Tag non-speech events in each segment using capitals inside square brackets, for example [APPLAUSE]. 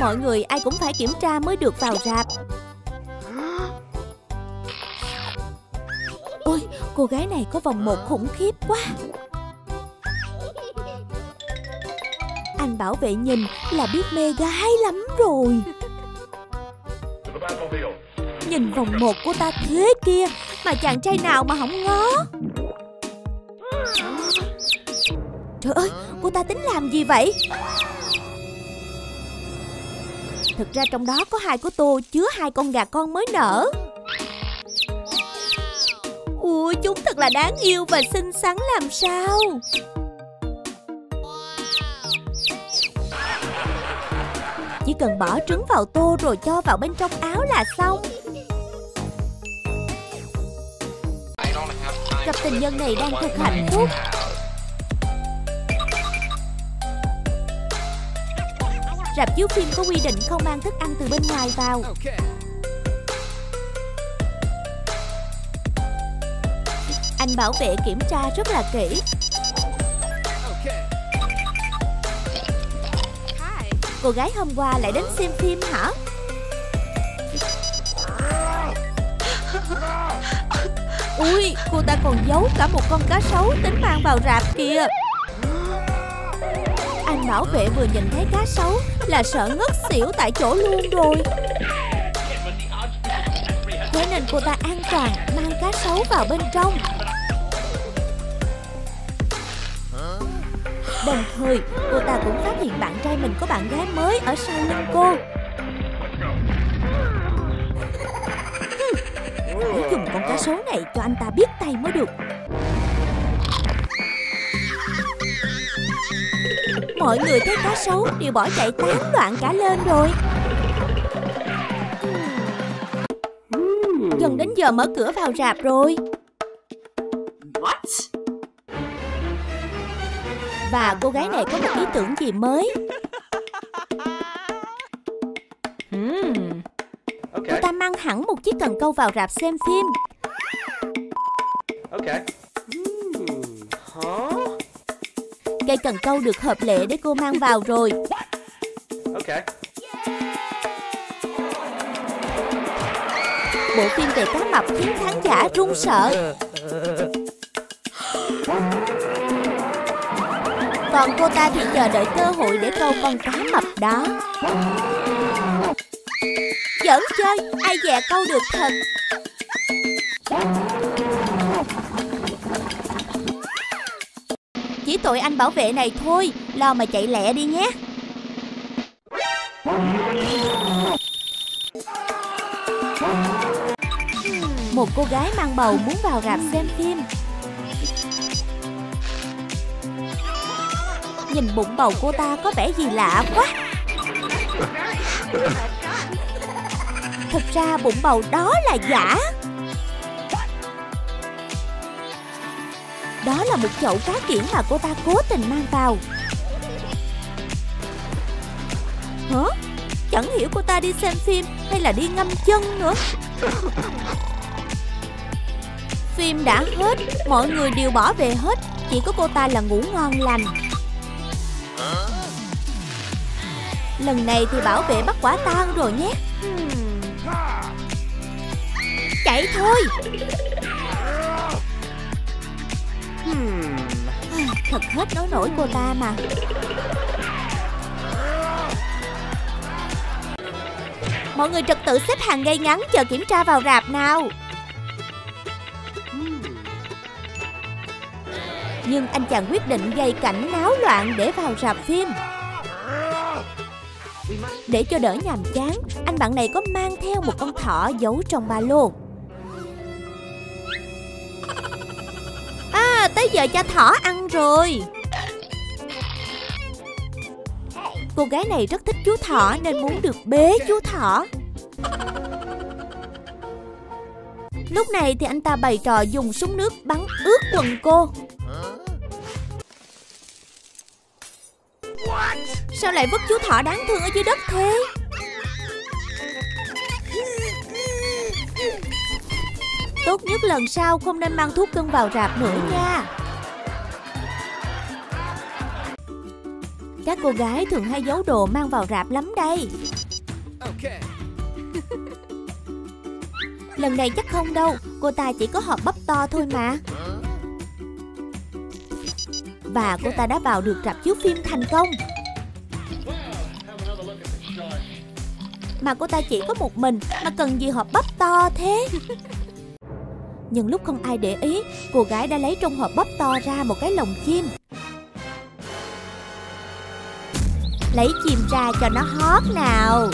Mọi người ai cũng phải kiểm tra mới được vào rạp. Ôi, cô gái này có vòng một khủng khiếp quá. Anh bảo vệ nhìn là biết mê gái lắm rồi. Nhìn vòng một của ta thế kia Mà chàng trai nào mà không ngó. Trời ơi, cô ta tính làm gì vậy? Thực ra trong đó có hai của tô chứa hai con gà con mới nở. Ủa chúng thật là đáng yêu và xinh xắn làm sao? Chỉ cần bỏ trứng vào tô rồi cho vào bên trong áo là xong. Cặp tình nhân này đang thật hạnh phúc. Rạp chiếu phim có quy định không mang thức ăn từ bên ngoài vào. Anh bảo vệ kiểm tra rất là kỹ. Cô gái hôm qua lại đến xem phim hả? Ui, cô ta còn giấu cả một con cá sấu tính mang vào rạp kìa. Anh bảo vệ vừa nhìn thấy cá sấu là sợ ngất xỉu tại chỗ luôn rồi. Thế nên cô ta an toàn mang cá sấu vào bên trong. Đồng thời, cô ta cũng phát hiện bạn trai mình có bạn gái mới ở sau lưng cô Phải dùng con cá sấu này cho anh ta biết tay mới được. Mọi người thấy cá sấu đều bỏ chạy tán loạn cả lên rồi. Gần đến giờ mở cửa vào rạp rồi. Và cô gái này có một ý tưởng gì mới? [LAUGHS] Cô ta mang hẳn một chiếc cần câu vào rạp xem phim. Okay. Huh? Cây cần câu được hợp lệ để cô mang vào rồi. Okay. Bộ phim về cá mập khiến khán giả run sợ. Còn cô ta thì chờ đợi cơ hội để câu con cá mập đó. Giỡn chơi, ai dè câu được thật tội anh bảo vệ này thôi. Lo mà chạy lẹ đi nhé. Một cô gái mang bầu muốn vào rạp xem phim. Nhìn bụng bầu cô ta có vẻ gì lạ quá. Thật ra bụng bầu đó là giả. Một chậu cá kiển mà cô ta cố tình mang vào. Hả? Chẳng hiểu cô ta đi xem phim hay là đi ngâm chân nữa. Phim đã hết, mọi người đều bỏ về hết Chỉ có cô ta là ngủ ngon lành. Lần này thì bảo vệ bắt quả tang rồi nhé. Chạy thôi. À, thật hết nói nổi cô ta mà. Mọi người trật tự xếp hàng gây ngắn, chờ kiểm tra vào rạp nào. Nhưng anh chàng quyết định gây cảnh náo loạn để vào rạp phim. Để cho đỡ nhàm chán, Anh bạn này có mang theo một con thỏ giấu trong ba lô. Tới giờ cho thỏ ăn rồi. Cô gái này rất thích chú thỏ nên muốn được bế chú thỏ. Lúc này thì anh ta bày trò dùng súng nước bắn ướt quần cô. Sao lại vứt chú thỏ đáng thương ở dưới đất thế Tốt nhất lần sau không nên mang thuốc cưng vào rạp nữa nha. Các cô gái thường hay giấu đồ mang vào rạp lắm đây. Okay. [LAUGHS] Lần này chắc không đâu Cô ta chỉ có hộp bắp to thôi mà. Và cô ta đã vào được rạp chiếu phim thành công. Mà cô ta chỉ có một mình Mà cần gì hộp bắp to thế [LAUGHS] Nhưng lúc không ai để ý Cô gái đã lấy trong hộp bắp to ra một cái lồng chim. Lấy chim ra cho nó hót nào.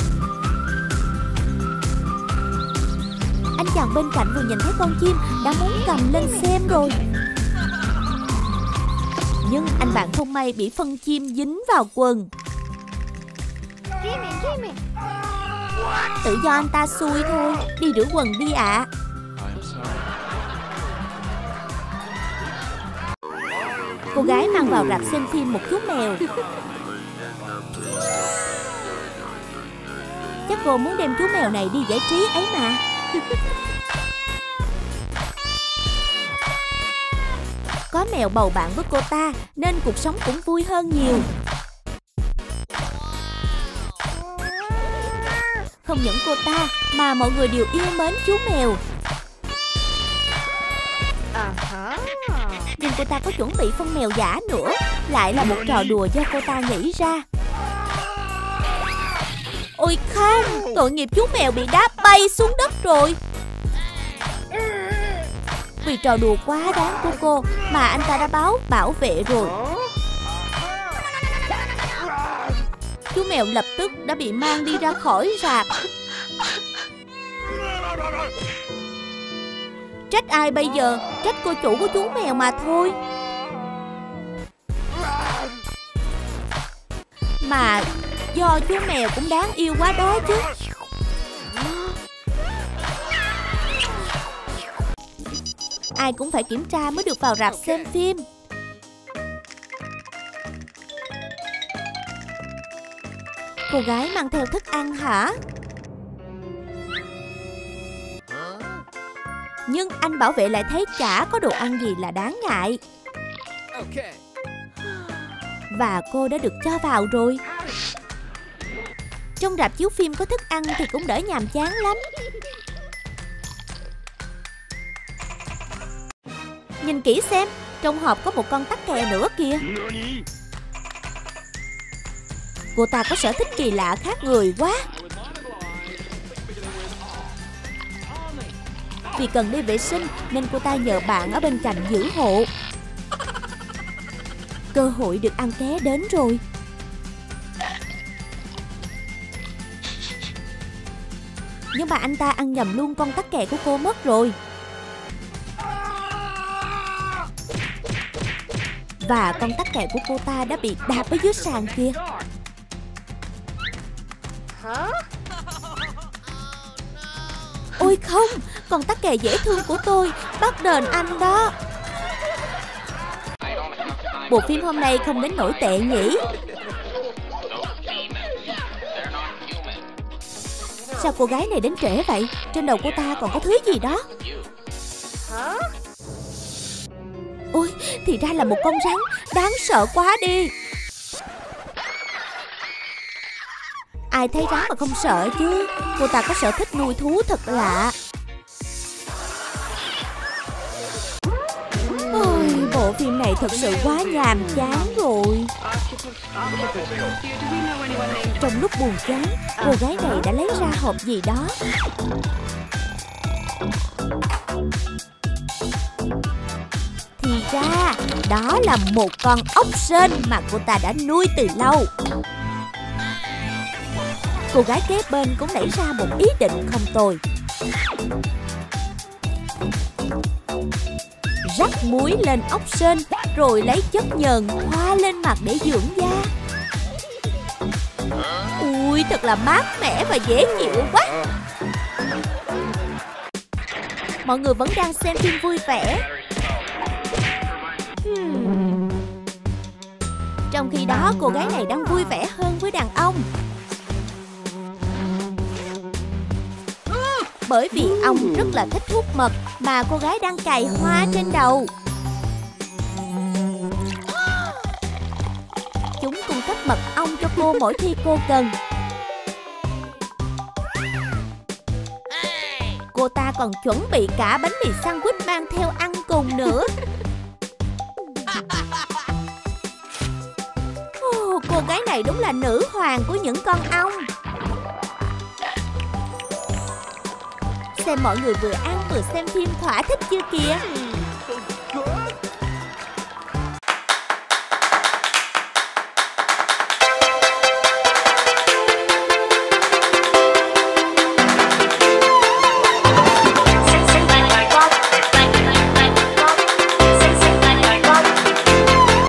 Anh chàng bên cạnh vừa nhìn thấy con chim Đã muốn cầm lên xem rồi. Nhưng anh bạn không may bị phân chim dính vào quần. Tự do anh ta xui thôi Đi rửa quần đi ạ. I'm Cô gái mang vào rạp xem phim một chú mèo. Chắc cô muốn đem chú mèo này đi giải trí ấy mà. Có mèo bầu bạn với cô ta, Nên cuộc sống cũng vui hơn nhiều. Không những cô ta, Mà mọi người đều yêu mến chú mèo. Cô ta có chuẩn bị phân mèo giả nữa. Lại là một trò đùa do cô ta nghĩ ra. Ôi không, Tội nghiệp chú mèo bị đá bay xuống đất rồi. Vì trò đùa quá đáng của cô Mà anh ta đã báo, bảo vệ rồi. Chú mèo lập tức đã bị mang đi ra khỏi rạp. Trách ai bây giờ? Trách cô chủ của chú mèo mà thôi. Mà do chú mèo cũng đáng yêu quá đó chứ. Ai cũng phải kiểm tra mới được vào rạp xem phim. Cô gái mang theo thức ăn hả? Nhưng anh bảo vệ lại thấy chả có đồ ăn gì là đáng ngại. Và cô đã được cho vào rồi. Trong rạp chiếu phim có thức ăn thì cũng đỡ nhàm chán lắm. Nhìn kỹ xem Trong hộp có một con tắc kè nữa kìa. Cô ta có sở thích kỳ lạ khác người quá Vì cần đi vệ sinh Nên cô ta nhờ bạn ở bên cạnh giữ hộ. Cơ hội được ăn ké đến rồi. Nhưng mà anh ta ăn nhầm luôn con tắc kè của cô mất rồi. Và con tắc kè của cô ta đã bị đạp ở dưới sàn kia. Ôi không, còn tắc kè dễ thương của tôi. Bắt đền anh đó. Bộ phim hôm nay không đến nổi tệ nhỉ? Sao cô gái này đến trễ vậy? Trên đầu cô ta còn có thứ gì đó? Ôi, thì ra là một con rắn. Đáng sợ quá đi. Ai thấy rắn mà không sợ chứ? Cô ta có sở thích nuôi thú thật lạ. Bộ phim này thật sự quá nhàm chán rồi. Trong lúc buồn chán, Cô gái này đã lấy ra hộp gì đó. Thì ra, đó là một con ốc sên mà cô ta đã nuôi từ lâu. Cô gái kế bên cũng nảy ra một ý định không tồi. Rắc muối lên ốc sên, Rồi lấy chất nhờn thoa lên mặt để dưỡng da. Ui, thật là mát mẻ và dễ chịu quá. Mọi người vẫn đang xem phim vui vẻ. Hmm. Trong khi đó, cô gái này đang vui vẻ hơn với đàn ông. Bởi vì ông rất là thích hút mật Mà cô gái đang cài hoa trên đầu Chúng cung cấp mật ong cho cô mỗi khi cô cần. Cô ta còn chuẩn bị cả bánh mì sandwich mang theo ăn cùng nữa. Ồ, cô gái này đúng là nữ hoàng của những con ong. Xem mọi người vừa ăn vừa xem phim thỏa thích chưa kìa.